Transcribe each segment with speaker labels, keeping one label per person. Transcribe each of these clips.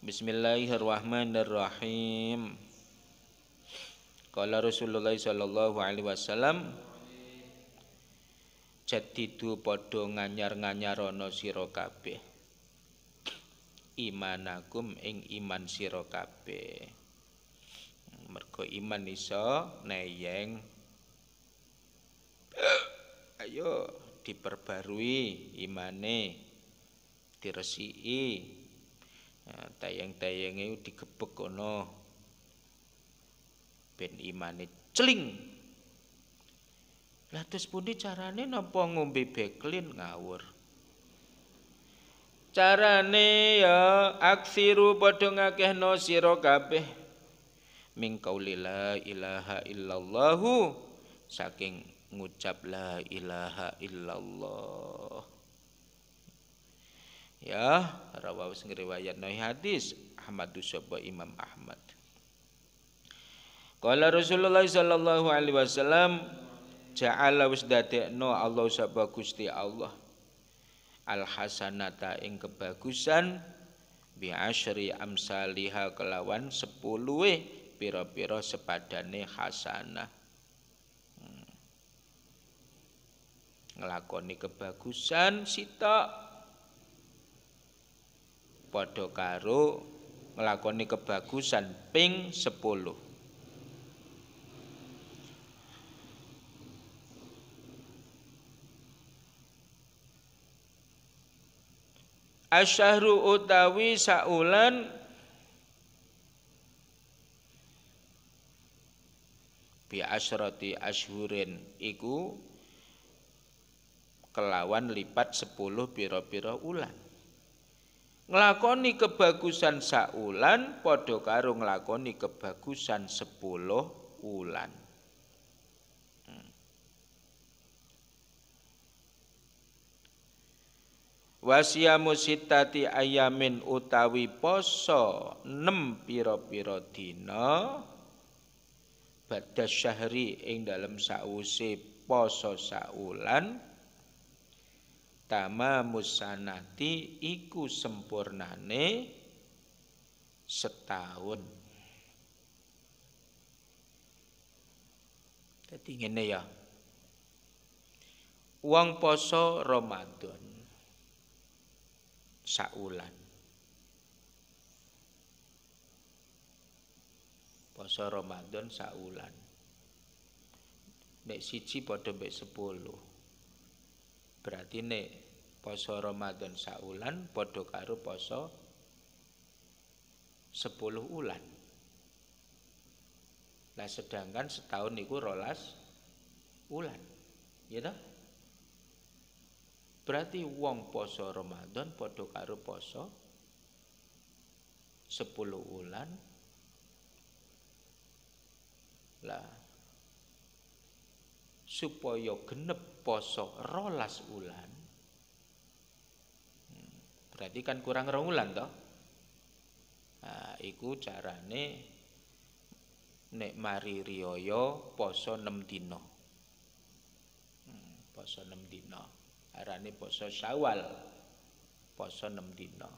Speaker 1: Bismillahirrahmanirrahim. Kala Rasulullah sallallahu alaihi wasallam jadidu padha nganyar-nganyarana sira kabeh. Imanakum ing iman sira kabeh. Mergo iman iso neyeng ayo diperbarui imane diresiki Nah, tayang-tayange digebek kono ben imane celing. Lah terus pundi carane napa ngombe beklin ngawur. Carane ya aksiru padha ngakehno sira kabeh ming qaulila ilaha illallahu saking ngucap la ilaha illallah. Ya, rawahu sing riwayat hadis Ahmad Sapa Imam Ahmad. Qala Rasulullah sallallahu alaihi wasallam ja'ala wis dadekno Allah sapa Gusti Allah al hasanata ing kebagusan bi asyri amsaliha kelawan sepuluhe pira-pira sepadane hasanah. Hmm. Ngelakoni kebagusan sitok padha karo nglakoni kebagusan ping 10 Asyahru utawi saulan bi asyrati asyhurin iku kelawan lipat 10 pira-pira ulan nglakoni kebagusan saulan padha karo nglakoni kebagusan 10 ulan. Hmm. Wasiyamu sitati ayamin utawi poso 6 pira-pira dina badha syahri ing dalem sause poso saulan tama musanati iku sempurnane setahun. Jadi ngene ya. Wong poso Ramadan saulan. Poso Ramadan saulan. Nek siji padha mek 10. Berarti nek poso Ramadan saulan padha karo poso 10 ulan. Lah sedangkan setahun niku rolas ulan. Ya toh? Berarti wong poso Ramadan padha karo poso 10 ulan. Lah supaya genep poso rolas ulan hmm, berarti kan kurang rong ulan toh? Nah, iku carane nek mari riyaya poso 6 dina. Hmm, poso 6 dina. Arane poso Syawal poso 6 dina.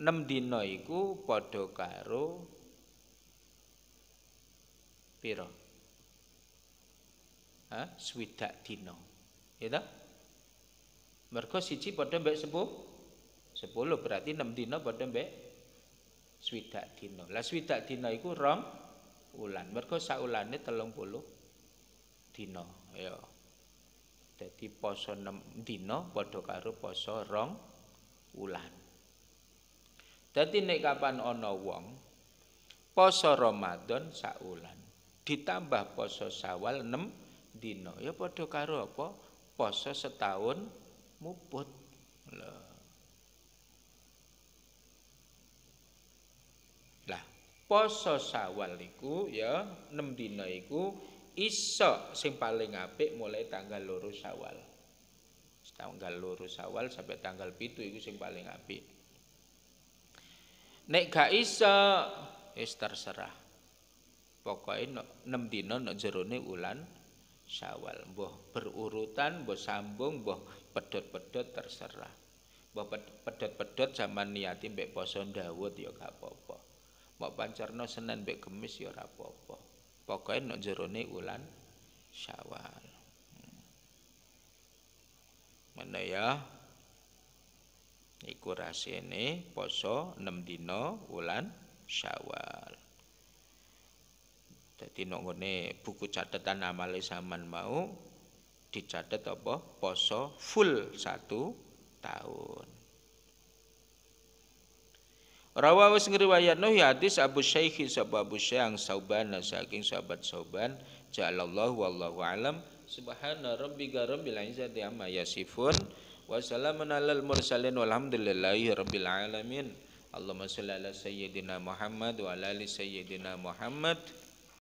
Speaker 1: 6 dina iku padha karo swidak dina. Ya ta mergo siji padha mbek 10 10 berarti 6 dina padha mbek swidak dina. Lah swidak dina iku rong ulan mergo saulane 30 dina. Ya. Dadi poso 6 dina padha karo poso rong ulan dadi nek kapan ana wong poso Ramadan saulan ditambah poso Sawal 6 dina. Ya padha karo apa? Poso setahun muput. Lah poso sawal iku ya 6 dina iku iso sing paling apik mulai tanggal loro sawal. Tanggal loro sawal sampai tanggal pitu iku sing paling apik. Nek gak iso wis terserah. Pokoknya 6 dina nek jerone ulan Syawal, mbah berurutan, mbah sambung, mbah pedot-pedot terserah. Mbok pedhot-pedhot zaman niati mbek poso Dawud ya gak apa-apa. Mbok pancarno Senin mbek Kamis ya ora apa-apa. Pokoke nek jerone wulan Syawal. Mana ya? Iku rasene poso 6 dina wulan Syawal. Jadi nek ngene buku catatan amale zaman mau dicatat apa? Poso full satu tahun. Rawa wis ngriwayatno hadis Abu Syaikh sapa Abu Syaikhang Sauban saking sahabat Sauban ja'alallahu wallahu alam subhana rabbika rabbil izzati amma yasifun wa salamun alal mursalin walhamdulillahi rabbil alamin Allahumma shalli ala sayyidina Muhammad wa ala ali sayyidina Muhammad